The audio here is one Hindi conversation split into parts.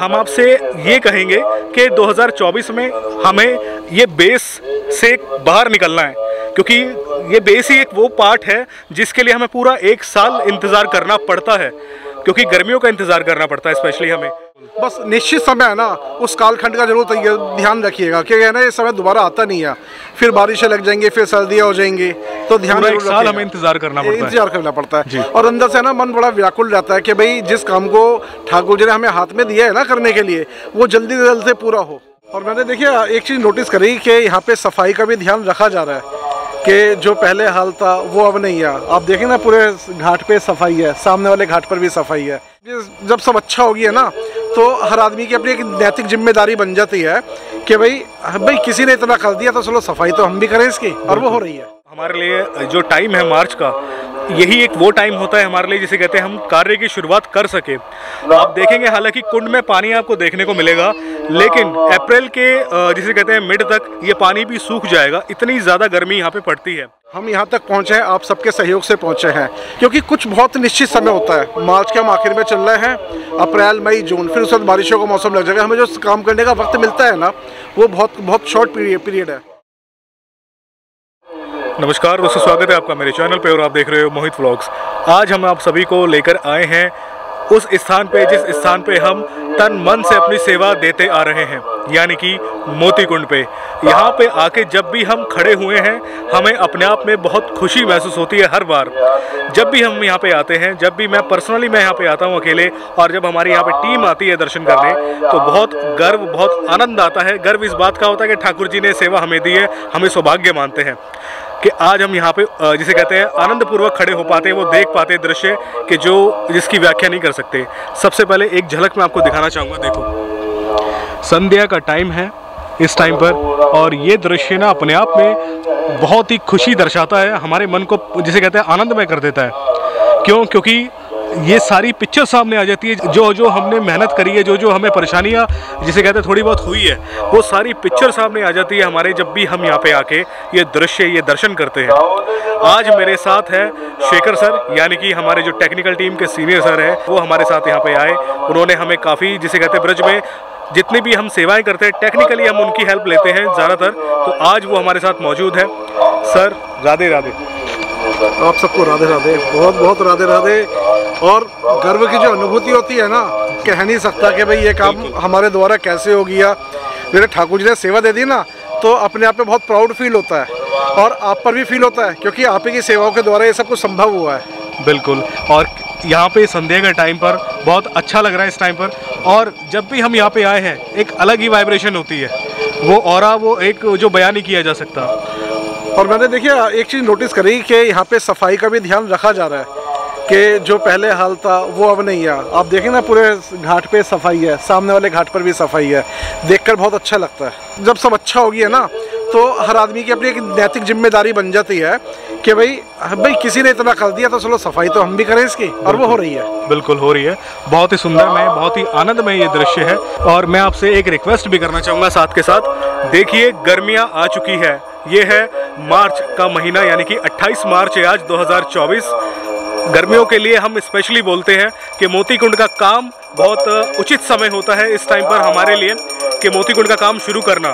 हम आपसे ये कहेंगे कि 2024 में हमें ये बेस से बाहर निकलना है, क्योंकि ये बेस ही एक वो पार्ट है जिसके लिए हमें पूरा एक साल इंतज़ार करना पड़ता है, क्योंकि गर्मियों का इंतज़ार करना पड़ता है, स्पेशली हमें। बस निश्चित समय है ना, उस कालखंड का ज़रूर ध्यान रखिएगा, क्योंकि है ना, ये समय दोबारा आता नहीं है। फिर बारिशें लग जाएँगी फिर सर्दियाँ हो जाएँगी। तो ध्यान एक साल हमें इंतज़ार करना पड़ता है। इंतज़ार करना पड़ता है। और अंदर से ना मन बड़ा व्याकुल रहता है कि भाई जिस काम को ठाकुर जी ने हमें हाथ में दिया है ना करने के लिए वो जल्दी से जल्द से पूरा हो। और मैंने देखिए एक चीज़ नोटिस करी कि यहाँ पे सफ़ाई का भी ध्यान रखा जा रहा है कि जो पहले हाल था वो अब नहीं है। आप देखें ना पूरे घाट पे सफ़ाई है सामने वाले घाट पर भी सफ़ाई है। जब सब अच्छा होगी है ना तो हर आदमी की अपनी एक नैतिक ज़िम्मेदारी बन जाती है। कि भाई भाई किसी ने इतना कर दिया तो चलो सफ़ाई तो हम भी करें इसकी, और वो हो रही है। हमारे लिए जो टाइम है मार्च का, यही एक वो टाइम होता है हमारे लिए जिसे कहते हैं हम कार्य की शुरुआत कर सके। आप देखेंगे हालाँकि कुंड में पानी आपको देखने को मिलेगा, लेकिन अप्रैल के जिसे कहते हैं मिड तक, ये पानी भी सूख जाएगा। इतनी ज़्यादा गर्मी यहाँ पे पड़ती है। हम यहाँ तक पहुँचे हैं, आप सबके सहयोग से पहुँचे हैं, क्योंकि कुछ बहुत निश्चित समय होता है। मार्च के हम आखिर में चल रहे हैं, अप्रैल, मई, जून, फिर उसके बाद बारिशों का मौसम लग जाएगा। हमें जो काम करने का वक्त मिलता है ना, वो बहुत बहुत शॉर्ट पीरियड है। नमस्कार, दोस्तों, स्वागत है आपका मेरे चैनल पे और आप देख रहे हो मोहित व्लॉग्स। आज हम आप सभी को लेकर आए हैं उस स्थान पे, जिस स्थान पे हम तन मन से अपनी सेवा देते आ रहे हैं, यानी कि मोती कुंड पे। यहाँ पे आके जब भी हम खड़े हुए हैं, हमें अपने आप में बहुत खुशी महसूस होती है हर बार। जब भी हम यहाँ पे आते हैं, जब भी मैं पर्सनली मैं यहाँ पे आता हूँ अकेले, और जब हमारी यहाँ पे टीम आती है दर्शन करने तो बहुत गर्व, बहुत आनंद आता है। गर्व इस बात का होता है कि ठाकुर जी ने सेवा हमें दी है, हमें सौभाग्य मानते हैं। कि आज हम यहाँ पे जिसे कहते हैं आनंद पूर्वक खड़े हो पाते हैं वो देख पाते हैं दृश्य कि जो जिसकी व्याख्या नहीं कर सकते। सबसे पहले एक झलक मैं आपको दिखाना चाहूँगा, देखो। संध्या का टाइम है इस टाइम पर, और ये दृश्य ना अपने आप में बहुत ही खुशी दर्शाता है, हमारे मन को जिसे कहते हैं आनंदमय कर देता है। क्यों? क्योंकि ये सारी पिक्चर सामने आ जाती है, जो जो हमने मेहनत करी है, जो जो हमें परेशानियाँ, जिसे कहते हैं थोड़ी बहुत हुई है, वो सारी पिक्चर सामने आ जाती है हमारे, जब भी हम यहाँ पे आके ये दृश्य, ये दर्शन करते हैं। आज मेरे साथ है शेखर सर, यानी कि हमारे जो टेक्निकल टीम के सीनियर सर हैं, वो हमारे साथ यहाँ पे आए। उन्होंने हमें काफ़ी, जिसे कहते हैं ब्रज में, जितनी भी हम सेवाएँ करते हैं टेक्निकली हम उनकी हेल्प लेते हैं ज़्यादातर। तो आज वो हमारे साथ मौजूद है। सर, राधे राधे। आप सबको राधे राधे। बहुत बहुत राधे राधे। और गर्व की जो अनुभूति होती है ना कह नहीं सकता कि भाई ये काम हमारे द्वारा कैसे हो गया। मेरे ठाकुर जी ने सेवा दे दी ना तो अपने आप में बहुत प्राउड फील होता है। और आप पर भी फील होता है क्योंकि आप ही की सेवाओं के द्वारा ये सब कुछ संभव हुआ है। बिल्कुल। और यहाँ पे संध्या के टाइम पर बहुत अच्छा लग रहा है इस टाइम पर। और जब भी हम यहाँ पे आए हैं एक अलग ही वाइब्रेशन होती है। वो और वो एक जो बयान नहीं किया जा सकता। और मैंने देखिए, एक चीज़ नोटिस करी कि यहाँ पे सफ़ाई का भी ध्यान रखा जा रहा है कि जो पहले हाल था, वो अब नहीं है। आप देखें ना, पूरे घाट पे सफ़ाई है, सामने वाले घाट पर भी सफ़ाई है। देखकर बहुत अच्छा लगता है। जब सब अच्छा है ना तो हर आदमी की अपनी एक नैतिक ज़िम्मेदारी बन जाती है। कि भाई भाई किसी ने इतना कर दिया तो चलो सफ़ाई तो हम भी करें इसकी। और वो हो रही है। बिल्कुल हो रही है। बहुत ही सुंदरमय बहुत ही आनंदमय ये दृश्य है। और मैं आपसे एक रिक्वेस्ट भी करना चाहूँगा साथ के साथ। देखिए गर्मियाँ आ चुकी है। ये है मार्च का महीना यानी कि 28 मार्च है आज 2024 गर्मियों के लिए हम स्पेशली बोलते हैं कि मोती कुंड का काम बहुत उचित समय होता है इस टाइम पर हमारे लिए कि मोती कुंड का काम शुरू करना।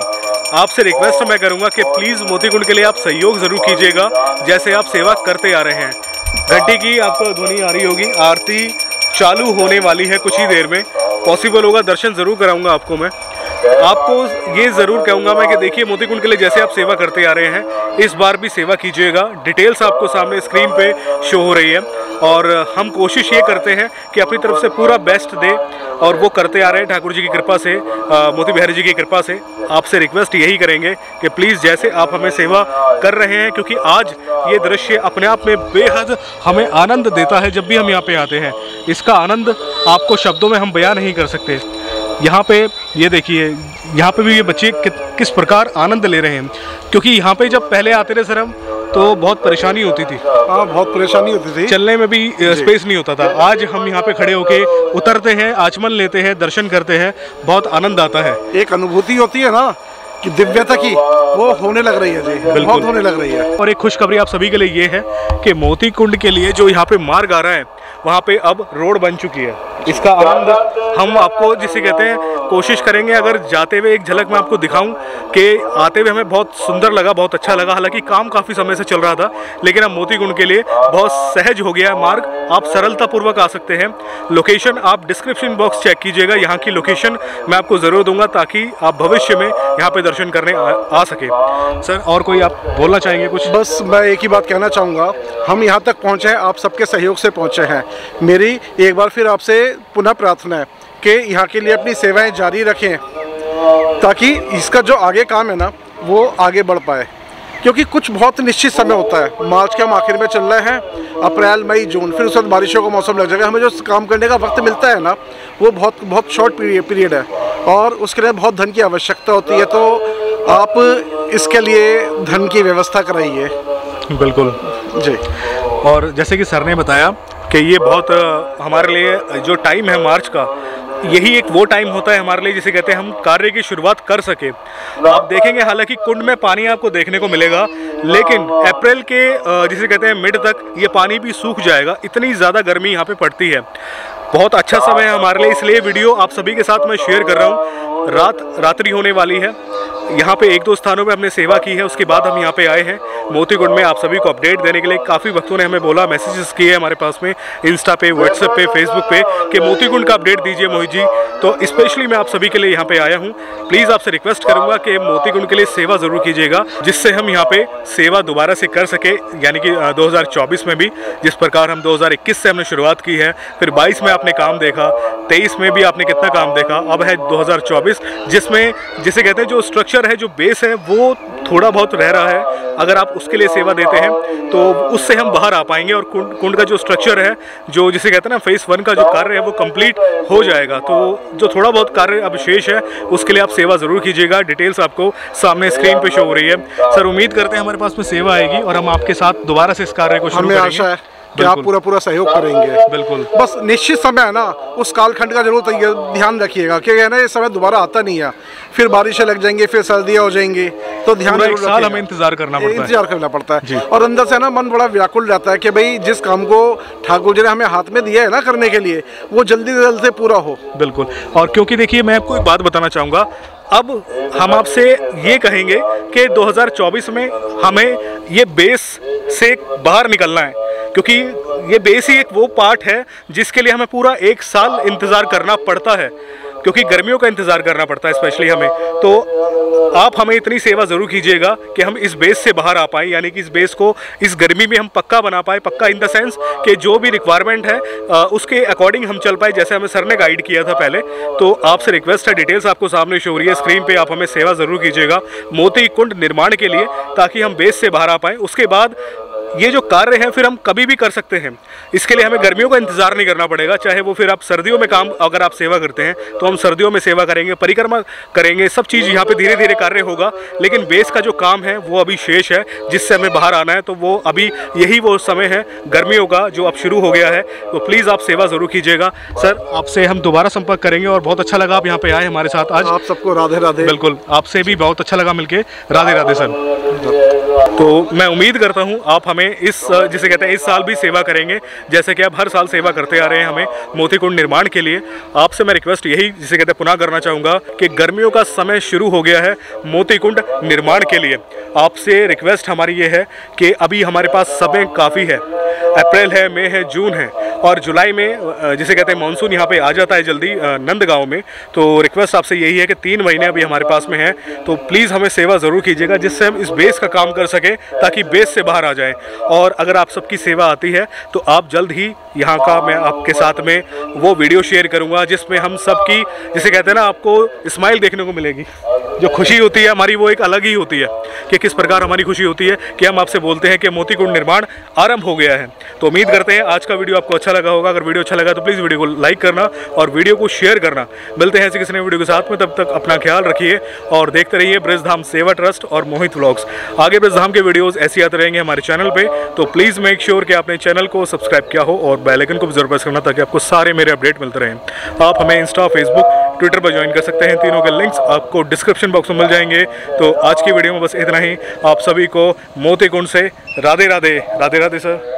आपसे रिक्वेस्ट मैं करूँगा कि प्लीज़ मोतीकुंड के लिए आप सहयोग ज़रूर कीजिएगा, जैसे आप सेवा करते आ रहे हैं। घंटी की आपको ध्वनि आ रही होगी। आरती चालू होने वाली है कुछ ही देर में। पॉसिबल होगा, दर्शन ज़रूर कराऊँगा आपको मैं। आपको ये ज़रूर कहूँगा मैं कि देखिए मोती कुंड के लिए जैसे आप सेवा करते आ रहे हैं, इस बार भी सेवा कीजिएगा। डिटेल्स आपको सामने स्क्रीन पे शो हो रही है। और हम कोशिश ये करते हैं कि अपनी तरफ़ से पूरा बेस्ट दे और वो करते आ रहे हैं ठाकुर जी की कृपा से मोती बिहारी जी की कृपा से। आपसे रिक्वेस्ट यही करेंगे कि प्लीज़ जैसे आप हमें सेवा कर रहे हैं, क्योंकि आज ये दृश्य अपने आप में बेहद हमें आनंद देता है जब भी हम यहाँ पे आते हैं। इसका आनंद आपको शब्दों में हम बयान नहीं कर सकते। यहाँ पे ये देखिए यहाँ पे भी ये बच्चे कि, किस प्रकार आनंद ले रहे हैं। क्योंकि यहाँ पे जब पहले आते रहे सर हम तो बहुत परेशानी होती थी। हाँ बहुत परेशानी होती थी। चलने में भी स्पेस नहीं होता था। आज हम यहाँ पे खड़े होके उतरते हैं आचमन लेते हैं दर्शन करते हैं बहुत आनंद आता है। एक अनुभूति होती है ना कि दिव्यता की वो होने लग रही है जी। बहुत होने लग रही है। और एक खुशखबरी आप सभी के लिए ये है कि मोती कुंड के लिए जो यहाँ पे मार्ग आ रहा है वहाँ पे अब रोड बन चुकी है। इसका आनंद हम आपको जिसे कहते हैं कोशिश करेंगे अगर जाते हुए एक झलक मैं आपको दिखाऊँ कि आते हुए हमें बहुत सुंदर लगा बहुत अच्छा लगा। हालाँकि काम काफ़ी समय से चल रहा था लेकिन अब मोतीकुंड के लिए बहुत सहज हो गया है मार्ग। आप सरलतापूर्वक आ सकते हैं। लोकेशन आप डिस्क्रिप्शन बॉक्स चेक कीजिएगा। यहाँ की लोकेशन मैं आपको ज़रूर दूँगा ताकि आप भविष्य में यहाँ पर दर्शन करने आ, आ सके। सर और कोई आप बोलना चाहेंगे कुछ? बस मैं एक ही बात कहना चाहूँगा। हम यहाँ तक पहुँचे हैं आप सबके सहयोग से पहुँचे हैं। मेरी एक बार फिर आपसे पुनः प्रार्थना है। कि यहाँ के लिए अपनी सेवाएँ जारी रखें ताकि इसका जो आगे काम है ना वो आगे बढ़ पाए। क्योंकि कुछ बहुत निश्चित समय होता है। मार्च के हम आखिर में चल रहे हैं अप्रैल मई जून फिर उसके बाद बारिशों का मौसम लग जाएगा। हमें जो काम करने का वक्त मिलता है ना वो बहुत बहुत शॉर्ट पीरियड है। और उसके लिए बहुत धन की आवश्यकता होती है। तो आप इसके लिए धन की व्यवस्था कराइए। बिल्कुल। जी। और जैसे कि सर ने बताया कि ये बहुत हमारे लिए जो टाइम है मार्च का, यही एक वो टाइम होता है हमारे लिए जिसे कहते हैं हम कार्य की शुरुआत कर सके। आप देखेंगे हालाँकि कुंड में पानी आपको देखने को मिलेगा, लेकिन अप्रैल के जिसे कहते हैं मिड तक ये पानी भी सूख जाएगा। इतनी ज़्यादा गर्मी यहाँ पे पड़ती है। बहुत अच्छा समय है हमारे लिए, इसलिए वीडियो आप सभी के साथ मैं शेयर कर रहा हूँ। रात, रात्रि होने वाली है। यहाँ पे एक दो स्थानों पे हमने सेवा की है, उसके बाद हम यहाँ पे आए हैं। मोतीकुंड में आप सभी को अपडेट देने के लिए काफ़ी भक्तों ने हमें बोला, मैसेजेस किए हैं हमारे पास में इंस्टा पे व्हाट्सएप पे फेसबुक पे, कि मोतीकुंड का अपडेट दीजिए मोहित जी। तो स्पेशली मैं आप सभी के लिए यहाँ पे आया हूँ। प्लीज़ आपसे रिक्वेस्ट करूँगा कि मोतीकुंड के लिए सेवा ज़रूर कीजिएगा, जिससे हम यहाँ पे सेवा दोबारा से कर सके, यानी कि दो हज़ार चौबीस में भी, जिस प्रकार हम दो हज़ार इक्कीस से हमने शुरुआत की है। फिर बाईस में आपने काम देखा, तेईस में भी आपने कितना काम देखा, अब है दो जिसमें जिसे कहते हैं जो स्ट्रक्चर स्ट्रक्चर है जो बेस है वो थोड़ा बहुत रह रहा है। अगर आप उसके लिए सेवा देते हैं तो उससे हम बाहर आ पाएँगे और कुंड कुंड का जो स्ट्रक्चर है जो जिसे कहते हैं ना फेस वन का जो कार्य है वो कंप्लीट हो जाएगा। तो जो थोड़ा बहुत कार्य अब शेष है उसके लिए आप सेवा ज़रूर कीजिएगा। डिटेल्स आपको सामने स्क्रीन पे शो हो रही है। सर उम्मीद करते हैं हमारे पास में सेवा आएगी और हम आपके साथ दोबारा से इस कार्य को शुरू करेंगे। कि आप पूरा पूरा सहयोग करेंगे। बिल्कुल। बस निश्चित समय है ना उस कालखंड का ज़रूर ध्यान रखिएगा क्योंकि है ना ये समय दोबारा आता नहीं है। फिर बारिशें लग जाएँगी फिर सर्दियाँ हो जाएँगी तो ध्यान एक साल हमें इंतज़ार करना पड़ता है। इंतज़ार करना पड़ता है। और अंदर से ना मन बड़ा व्याकुल रहता है कि भाई जिस काम को ठाकुर जी ने हमें हाथ में दिया है ना करने के लिए वो जल्दी से जल्द से पूरा हो। बिल्कुल। और क्योंकि देखिए मैं आपको एक बात बताना चाहूँगा। अब हम आपसे ये कहेंगे कि 2024 में हमें ये बेस से बाहर निकलना है, क्योंकि ये बेस ही एक वो पार्ट है जिसके लिए हमें पूरा एक साल इंतज़ार करना पड़ता है। क्योंकि गर्मियों का इंतज़ार करना पड़ता है स्पेशली हमें। तो आप हमें इतनी सेवा ज़रूर कीजिएगा कि हम इस बेस से बाहर आ पाएँ, यानी कि इस बेस को इस गर्मी में हम पक्का बना पाए, पक्का इन द सेंस कि जो भी रिक्वायरमेंट है उसके अकॉर्डिंग हम चल पाए, जैसे हमें सर ने गाइड किया था पहले। तो आपसे रिक्वेस्ट है डिटेल्स आपको सामने शो हो रही है स्क्रीन पर आप हमें सेवा ज़रूर कीजिएगा, मोती कुंड निर्माण के लिए, ताकि हम बेस से बाहर आ पाएँ। उसके बाद ये जो कार्य है फिर हम कभी भी कर सकते हैं। इसके लिए हमें गर्मियों का इंतज़ार नहीं करना पड़ेगा चाहे वो फिर आप सर्दियों में काम अगर आप सेवा करते हैं तो हम सर्दियों में सेवा करेंगे परिक्रमा करेंगे सब चीज़ यहाँ पे धीरे धीरे कार्य होगा लेकिन बेस का जो काम है वो अभी शेष है जिससे हमें बाहर आना है तो वो अभी यही वो समय है गर्मियों का जो अब शुरू हो गया है तो प्लीज़ आप सेवा ज़रूर कीजिएगा। सर आपसे हम दोबारा संपर्क करेंगे और बहुत अच्छा लगा आप यहाँ पे आए हमारे साथ आज। आप सबको राधे राधे। बिल्कुल आपसे भी बहुत अच्छा लगा मिलके। राधे राधे सर तो मैं उम्मीद करता हूँ आप हमें इस, जिसे कहते हैं, इस साल भी सेवा करेंगे। जैसे कि आप हर साल सेवा करते आ रहे हैं हमें मोती कुंड निर्माण के लिए। आपसे मैं रिक्वेस्ट यही, जिसे कहते हैं, पुनः करना चाहूँगा कि गर्मियों का समय शुरू हो गया है मोती कुंड निर्माण के लिए। आपसे रिक्वेस्ट हमारी ये है कि अभी हमारे पास समय काफ़ी है। अप्रैल है, मई है, जून है और जुलाई में जिसे कहते हैं मानसून यहाँ पे आ जाता है जल्दी नंदगांव में। तो रिक्वेस्ट आपसे यही है कि तीन महीने अभी हमारे पास में है। तो प्लीज़ हमें सेवा ज़रूर कीजिएगा, जिससे हम इस बेस का काम कर सकें, ताकि बेस से बाहर आ जाए। और अगर आप सबकी सेवा आती है तो आप जल्द ही यहाँ का मैं आपके साथ में वो वीडियो शेयर करूँगा, जिसमें हम सबकी, जिसे कहते हैं ना, आपको स्माइल देखने को मिलेगी। जो खुशी होती है, हमारी वो एक अलग ही होती है कि किस प्रकार हमारी खुशी होती है, कि हम आपसे बोलते हैं कि मोती कुंड निर्माण आरंभ हो गया है। तो उम्मीद करते हैं, आज का वीडियो आपको अच्छा लगा होगा। अगर वीडियो अच्छा लगा तो प्लीज़ वीडियो को लाइक करना और वीडियो को शेयर करना। मिलते हैं ऐसे किसी ने वीडियो के साथ में। तब तक अपना ख्याल रखिए और देखते रहिए ब्रजधाम सेवा ट्रस्ट और मोहित व्लॉग्स आगे ब्रजधाम के वीडियोज़ ऐसे आते रहेंगे हमारे चैनल पर तो प्लीज़ मेक श्योर कि आपने चैनल को सब्सक्राइब किया हो और बेलाइकन को भी ज़रूर प्रेस करना ताकि आपको सारे मेरे अपडेट मिलते रहें। आप हमें इंस्टा फेसबुक ट्विटर पर ज्वाइन कर सकते हैं। तीनों के लिंक्स आपको डिस्क्रिप्शन बॉक्स में मिल जाएँगे। तो आज की वीडियो में बस इतना ही। आप सभी को मोती कुंड से राधे राधे राधे राधे सर